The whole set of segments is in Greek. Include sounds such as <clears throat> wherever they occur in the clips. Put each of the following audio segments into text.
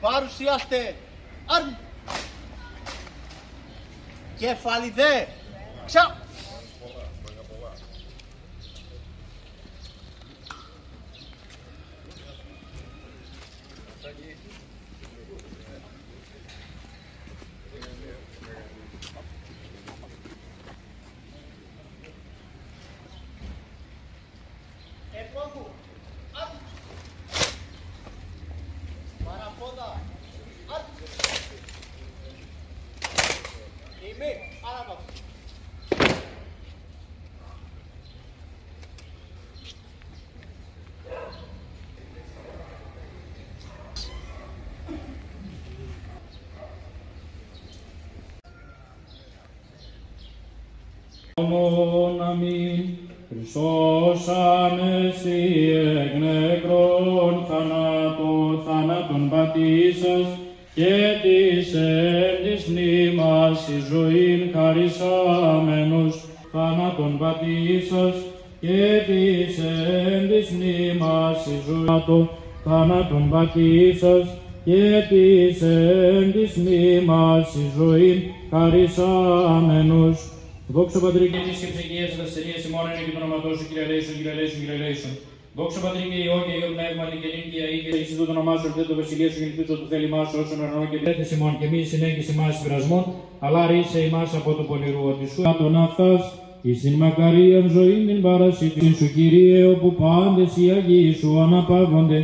παρουσιάστε αρμ. Κεφαλιδέ. Ξα. Είμαι. Άρα Όμον αμήν, Χριστός ανέστη εκ νεκρών θανάτων, θάνατον πατήσας και εις ζωήν χαρισάμενος, θάνατον πατήσας και της εν της μνήμας εις ζωήν θάνατον πατήσας και της εν της μνήμας εις ζωήν χαρισάμενος. Δόξα Πατρί και της και ψυχίας ελευθερίας ημών είναι και το όνομα σου, Κύριε Λέησον, Κύριε Λέησον, Κύριε Λέησον. Δόξα Πατρί και Υιό και Υιό Πνεύμα και νύν και αή και εσύ το όνομά σου, το βασιλεία σου γεννηθούσε το θέλημά σου όσον ουρανό και τέτοιες ημών και μη συνέγγιση μας πειρασμών, αλλά ρίσε ημάς από το πονηρού ότι σου. Τον αυτάς, εις την μακαρίαν ζωή την παρασύτην σου Κύριε, όπου πάντες οι Αγίοι σου αναπαύονται,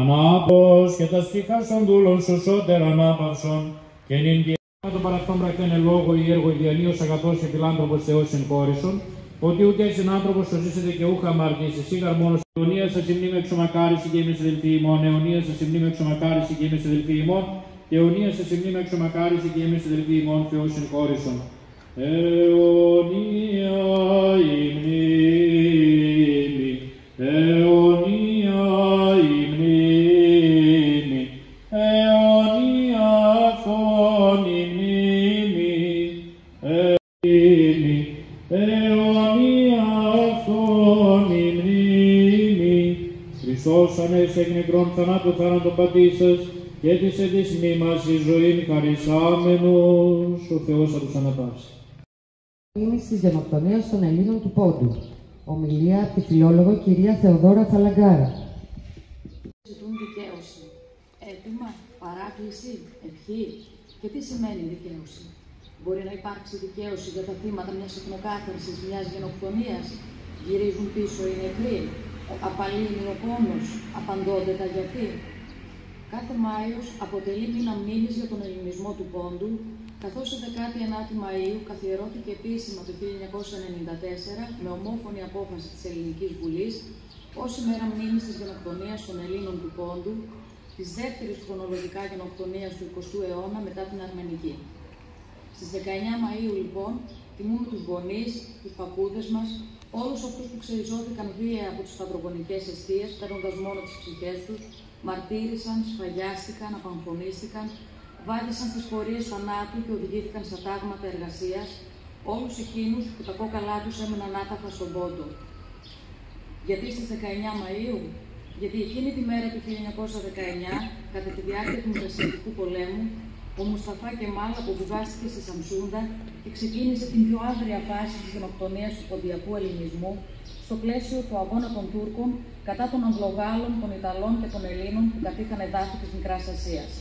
ανάπος και τα στίχα των δούλων σου σώτερα ανάπαυσον, και νυν και με το παραυτόν πρακτένε λόγο ή έργο ιδιανίως αγαθός και φιλάνθρωπος Θεός εν χώρισον, ότι ούτε εις άνθρωπος το ζήσετε και ούχα μαρτής, εσύ γαρμόνος αιωνία σας η μνήμη εξομακάριση και είμαι αδελφοί ημών, αιωνία σας η μνήμη εξομακάριση και είμαι αδελφοί ημών, και αιωνία σας η μνήμη εξομακάριση και είμαι αδελφοί ημών, Θεός εν χώρισον. Αιωνία η μνήμη, αιωνία Χριστός ανέσαι εκ νεκρών θανάτου θάνατο πατήσας και της εν της μνήμας η ζωήν χαρισάμενος ο Θεός θα τους ανατάσει. Μήνυση της γενοκτονίας των Ελλήνων του Πόντου. Ομιλία από τη φιλόλογο κυρία Θεοδόρα Θαλαγκάρα. ζητούν δικαίωση. Έτοιμα, παράκληση, ευχή. Και τι σημαίνει δικαίωση; Μπορεί να υπάρξει δικαίωση για τα θύματα μιας εθνοκάθαρσης, μιας γενοκτονίας; Γυρίζουν πίσω οι νεκροί. Απαλύνει ο πόνος. Απαντώνται τα γιατί. Κάθε Μάιος αποτελεί μήνα μνήμης για τον ελληνισμό του πόντου, καθώς η 19η Μαΐου καθιερώθηκε επίσημα το 1994 με ομόφωνη απόφαση της Ελληνικής Βουλής ως ημέρα μνήμης της γενοκτονίας των Ελλήνων του Πόντου, της δεύτερης χρονολογικά γενοκτονίας του 20ου αιώνα μετά την Αρμενική. Στις 19 Μαΐου λοιπόν τιμούμε τους γονείς, τους παππούδες μας, όλους αυτούς που ξεριζώθηκαν βία από τις σταυρογονικές αιστείες, παίρνοντας μόνο τις ψυχές τους, μαρτύρησαν, σφαγιάστηκαν, απαγχωνίστηκαν, βάδισαν στις πορείες θανάτου και οδηγήθηκαν σε τάγματα εργασίας, όλους εκείνους που τα κόκαλά τους έμειναν άταφα στον πόντο. Γιατί στις 19 Μαΐου, γιατί εκείνη τη μέρα του 1919, κατά τη διάρκεια του Μετασυντικού πολέμου, ο Μουσταφά Κεμάλ αποβιβάστηκε στη Σαμσούντα και ξεκίνησε την πιο άγρια φάση της γενοκτονίας του ποντιακού ελληνισμού στο πλαίσιο του αγώνα των Τούρκων κατά των Αγγλογάλων, των Ιταλών και των Ελλήνων που κατήχαν εδάφη της Μικράς Ασίας.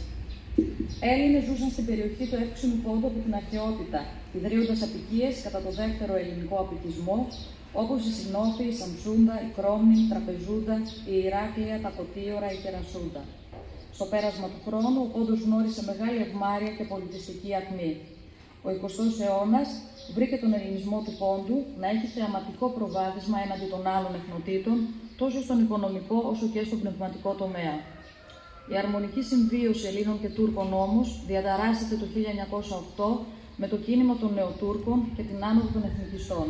Έλληνες ζούσαν στην περιοχή του εύξηνου πόντου από την αρχαιότητα, ιδρύοντας απικίες κατά το δεύτερο ελληνικό απικισμό, όπως η Συνόπη, η Σαμσούντα, η Κρόμνη, η Τραπεζούντα, η Ηράκλεια, τα Κωτίωρα, η Κερασούντα. Στο πέρασμα του χρόνου, ο πόντος γνώρισε μεγάλη ευμάρεια και πολιτιστική ακμή. Ο 20ος αιώνας βρήκε τον ελληνισμό του πόντου να έχει θεαματικό προβάδισμα έναντι των άλλων εθνοτήτων, τόσο στον οικονομικό όσο και στον πνευματικό τομέα. Η αρμονική συμβίωση Ελλήνων και Τούρκων όμως διαταράσσεται το 1908 με το κίνημα των Νεοτούρκων και την άνοδο των εθνικιστών.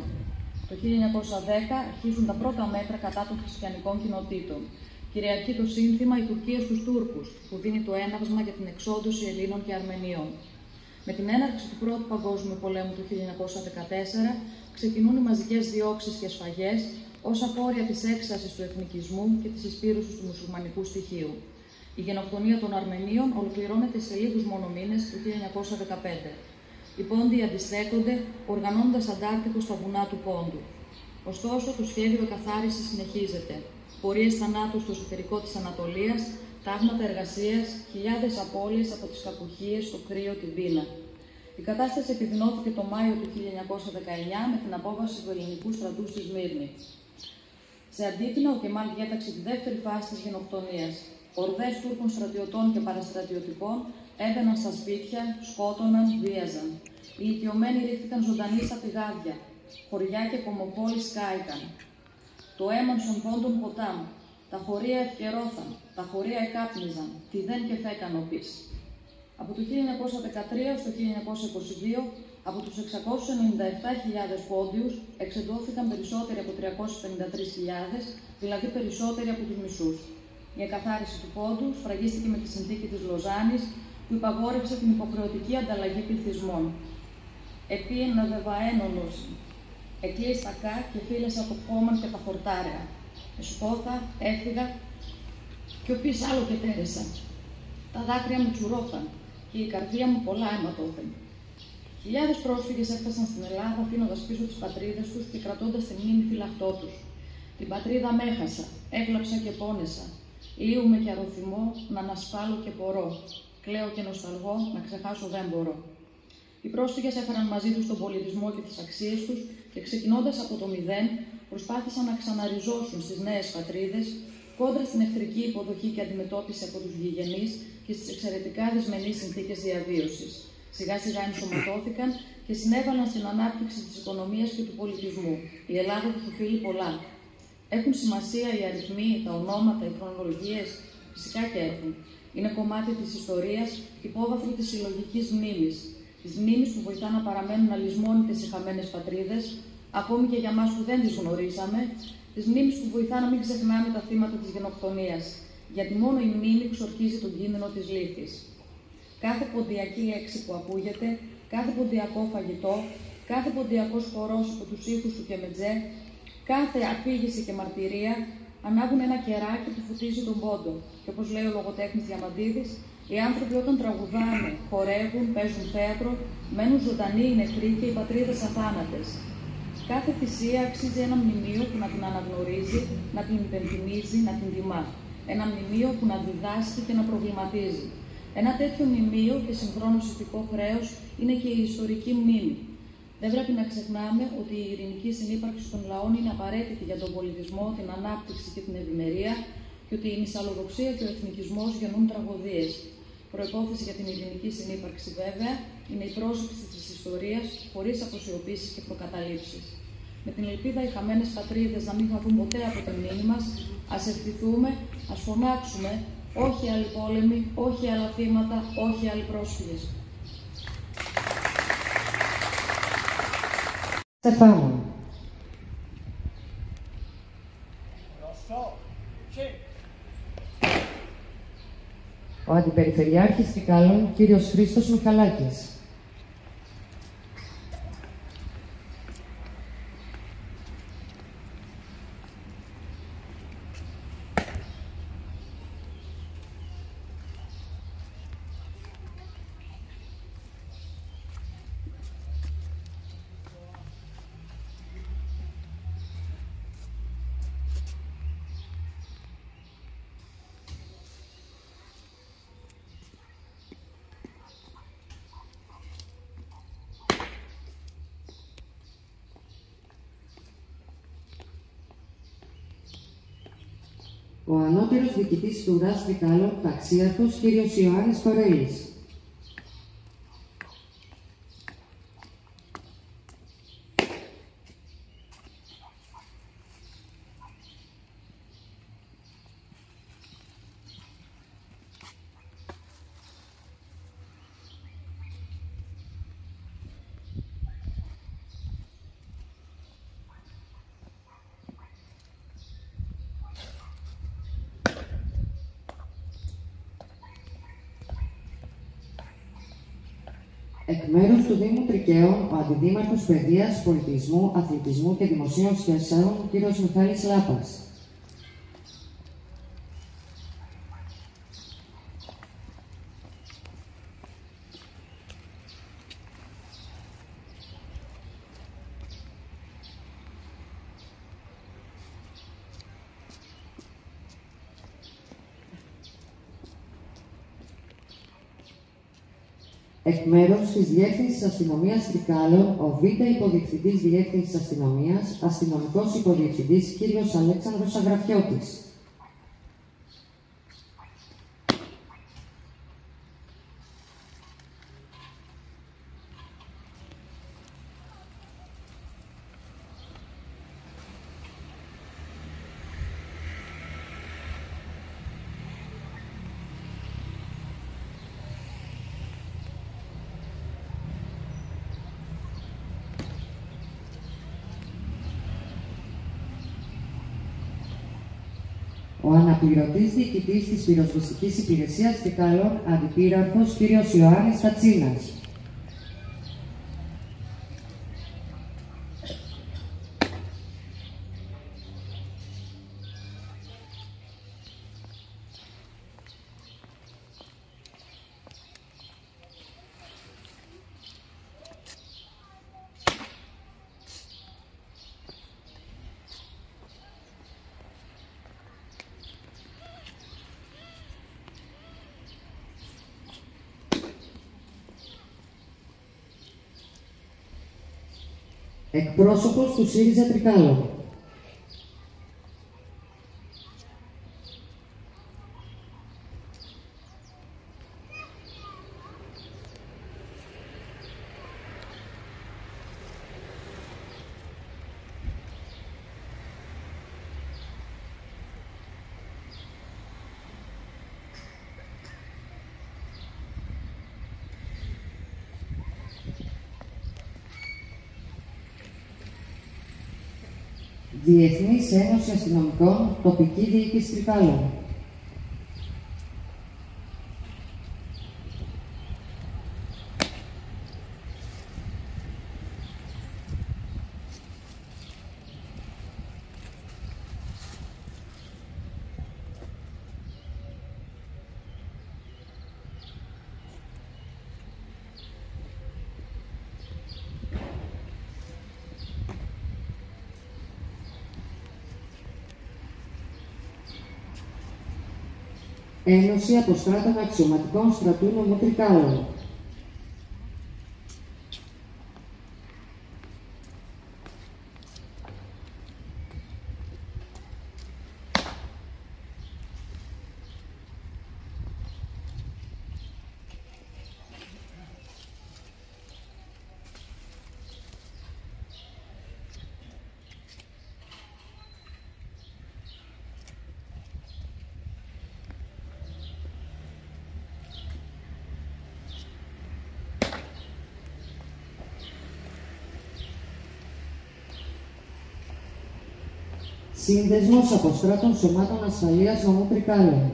Το 1910 αρχίζουν τα πρώτα μέτρα κατά των χριστιανικών κοινοτήτων. Κυριαρχεί το σύνθημα «Η Τουρκία στους Τούρκους», που δίνει το έναυσμα για την εξόντωση Ελλήνων και Αρμενίων. Με την έναρξη του Πρώτου Παγκόσμιου Πολέμου του 1914 ξεκινούν οι μαζικές διώξεις και σφαγές ως απόρρια της έξασης του εθνικισμού και της εισπήρωσης του μουσουλμανικού στοιχείου. Η γενοκτονία των Αρμενίων ολοκληρώνεται σε λίγους μόνο μήνες του 1915. Οι πόντοι αντιστέκονται, οργανώνοντας αντάρτικο στα βουνά του πόντου. Ωστόσο, το σχέδιο καθάρισης συνεχίζεται. Πορείες θανάτου στο εσωτερικό της Ανατολίας, τάγματα εργασίας, χιλιάδες απώλειες από τις κακουχίες, το κρύο, την πείνα. Η κατάσταση επιδεινώθηκε το Μάιο του 1919 με την απόβαση του ελληνικού στρατού στη Σμύρνη. Σε αντίπεινα, ο Κεμάλ διέταξε τη δεύτερη φάση της γενοκτονίας. Ορδές Τούρκων στρατιωτών και παραστρατιωτικών έμπαιναν στα σπίτια, σκότωναν, βίαζαν. Οι ηλικιωμένοι ρίχτηκαν ζωντανοί στα πηγάδια. Χωριά και κομοπόλει σκάηκαν. Το έμονσον πόντων ποτάμ. Τα χωρία ευκαιρώθαν. Τα χωρία εκάπνιζαν. Τι δεν και φέκαν οπί. Από το 1913 στο 1922, από τους 697.000 πόντιους, εξεντώθηκαν περισσότεροι από 353.000, δηλαδή περισσότεροι από τους μισούς. Η εκαθάριση του πόντου σφραγίστηκε με τη συνθήκη της Λοζάνης, που υπαγόρευσε την υποχρεωτική ανταλλαγή πληθυσμών. Επίεν δεβαένονος, εκλείστακα και φίλες από κόμμα και τα χορτάρια. Εσπόθα, έφυγα και ο πεις άλλο και τέρεσα. Τα δάκρυα μου τσουρώθαν και η καρδία μου πολλά αίματόθεν. Χιλιάδες πρόσφυγες έφτασαν στην Ελλάδα αφήνοντας πίσω τι πατρίδες τους και κρατώντας τη μνήμη φυλαχτό τους. Την πατρίδα με έχασα, έκλαψα και πόνεσα. Λύουμε και αρωθυμώ, να ανασφάλω και μπορώ. Κλαίω και νοσταλγώ, να ξεχάσω δεν μπορώ. Οι πρόσφυγες έφεραν μαζί τους τον πολιτισμό και τις αξίες τους και ξεκινώντας από το μηδέν, προσπάθησαν να ξαναριζώσουν στις νέες πατρίδες, κόντρα στην εχθρική υποδοχή και αντιμετώπιση από τους γηγενείς και στις εξαιρετικά δυσμενείς συνθήκες διαβίωσης. Σιγά σιγά ενσωματώθηκαν και συνέβαλαν στην ανάπτυξη της οικονομίας και του πολιτισμού. Η Ελλάδα τους οφείλει πολλά. Έχουν σημασία οι αριθμοί, τα ονόματα, οι χρονολογίες; Φυσικά και έχουν. Είναι κομμάτι της ιστορίας, υπόβαθρο της συλλογικής μνήμης. Τη μνήμη που βοηθά να παραμένουν αλυσμόνιτε οι χαμένες πατρίδες, ακόμη και για εμά που δεν τις γνωρίζαμε, τη μνήμη που βοηθά να μην ξεχνάμε τα θύματα της γενοκτονίας, γιατί μόνο η μνήμη ξορκίζει τον κίνδυνο της λύθης. Κάθε ποντιακή λέξη που ακούγεται, κάθε ποντιακό φαγητό, κάθε ποντιακός χορός από τους ήχους του Κεμετζέ, κάθε αφήγηση και μαρτυρία ανάβουν ένα κεράκι που φωτίζει τον πόντο. Και όπως λέει ο λογοτέχνης Διαμαντίδης, οι άνθρωποι όταν τραγουδάνε, χορεύουν, παίζουν θέατρο, μένουν ζωντανοί οι νεκροί και οι πατρίδες αθάνατε. Κάθε θυσία αξίζει ένα μνημείο που να την αναγνωρίζει, να την υπενθυμίζει, να την τιμά. Ένα μνημείο που να διδάσκει και να προβληματίζει. Ένα τέτοιο μνημείο και συγχρόνως ηθικό χρέος είναι και η ιστορική μνήμη. Δεν πρέπει να ξεχνάμε ότι η ειρηνική συνύπαρξη των λαών είναι απαραίτητη για τον πολιτισμό, την ανάπτυξη και την ευημερία και ότι η μυσαλλοδοξία και ο εθνικισμός γεννούν τραγωδίες. Προπόθεση για την ειρηνική συνύπαρξη, βέβαια, είναι η πρόσληψη της ιστορίας χωρίς αποσιωπήσεις και προκαταλήψεις. Με την ελπίδα οι χαμένες πατρίδες να μην χαθούν ποτέ από τη μνήμη μας, ας ευχηθούμε, ας φωνάξουμε, όχι άλλοι πόλεμοι, όχι άλλα θύματα, όχι άλλοι πρόσφυγες. Στεφάνου. Ο Αντιπεριφερειάρχης Τικάλων, κύριος Χρήστος Μιχαλάκης. Ο ανώτερος διοικητής του ΡΑΣ Δικάλων, ταξίαρχος, κ. Ιωάννης Κορέλης. Εκ μέρους του Δήμου Τρικαίων, ο Αντιδήμαρχος Παιδείας, Πολιτισμού, Αθλητισμού και Δημοσίων Σχέσεων, κ. Μιχάλης Λάπας. Εκ μέρους της Διεύθυνσης Αστυνομίας Τρικάλων, ο Β. Υποδιευθυντή Διεύθυνσης Αστυνομίας, αστυνομικός υποδιευθυντή κ. Αλέξανδρος Αγραφιώτης. Ο αναπληρωτής διοικητής της πυροσβεστικής υπηρεσίας Τρικάλων, αντιπύραρχος κ. Ιωάννης Τατσίνας. Εκπρόσωπος του ΣΥΡΙΖΑ Τρικάλων. Διεθνής Ένωση Αστυνομικών, τοπική διοίκηση Τρικάλων. Ένωση Αποστράτων Αξιωματικών Στρατού Νομού Σύνδεσμος Αποστράτων Σωμάτων Ασφαλείας Νομού Τρικάλων.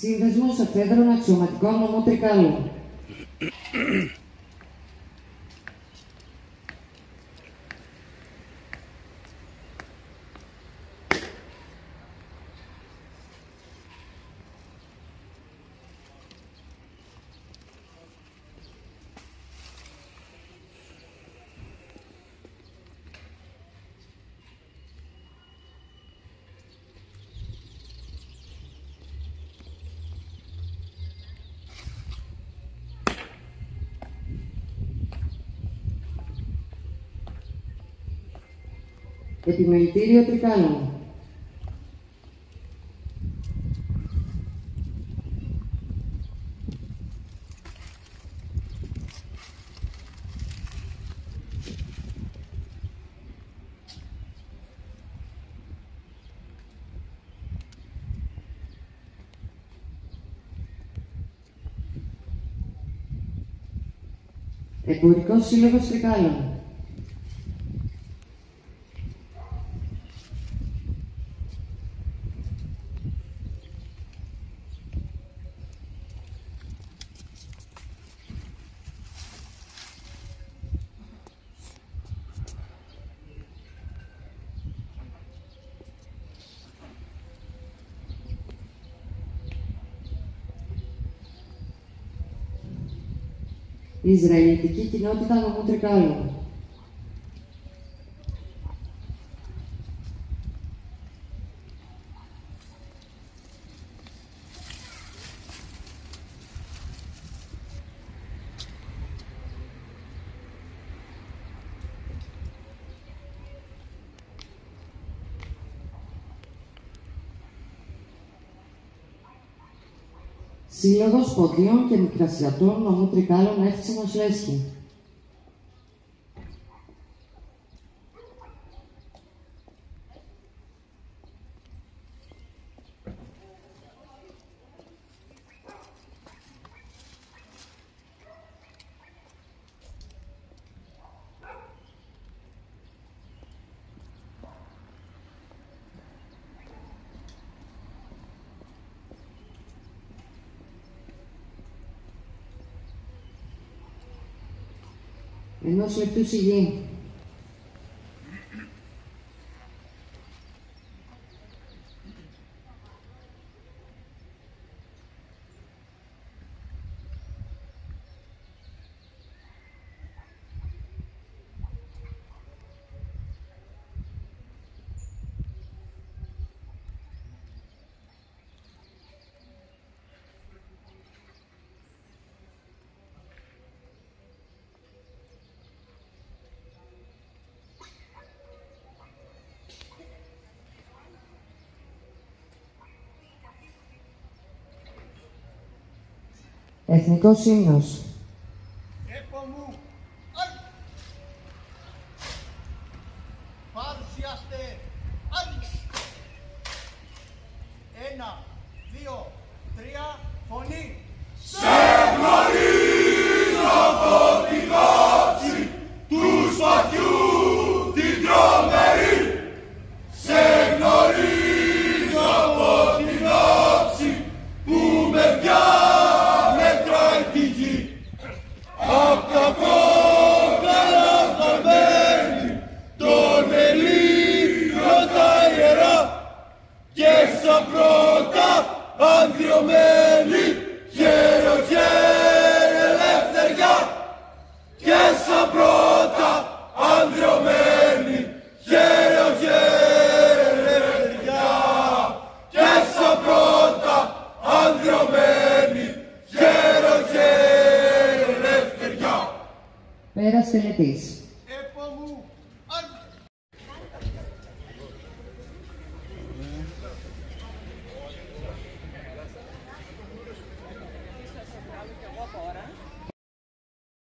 Σύνδεσμος Εφέδρων Αξιωματικών Νομού <clears throat> <clears throat> Τρικάλων. Επιμελητήριο Τρικάλων. Εμπορικός Σύλλογος Τρικάλων. Η Ισραηλιτική κοινότητα νομού Τρικάλων. Σύλλογος Ποντίων και Μικρασιατών νομού Τρικάλων Εύξηνος Λέσχη. en no ser tu siguiente. Εθνικός ύμνος. Επομού. Άρ. Παρουσιάστε. Άρ. Ένα, δύο, τρία, φωνή. και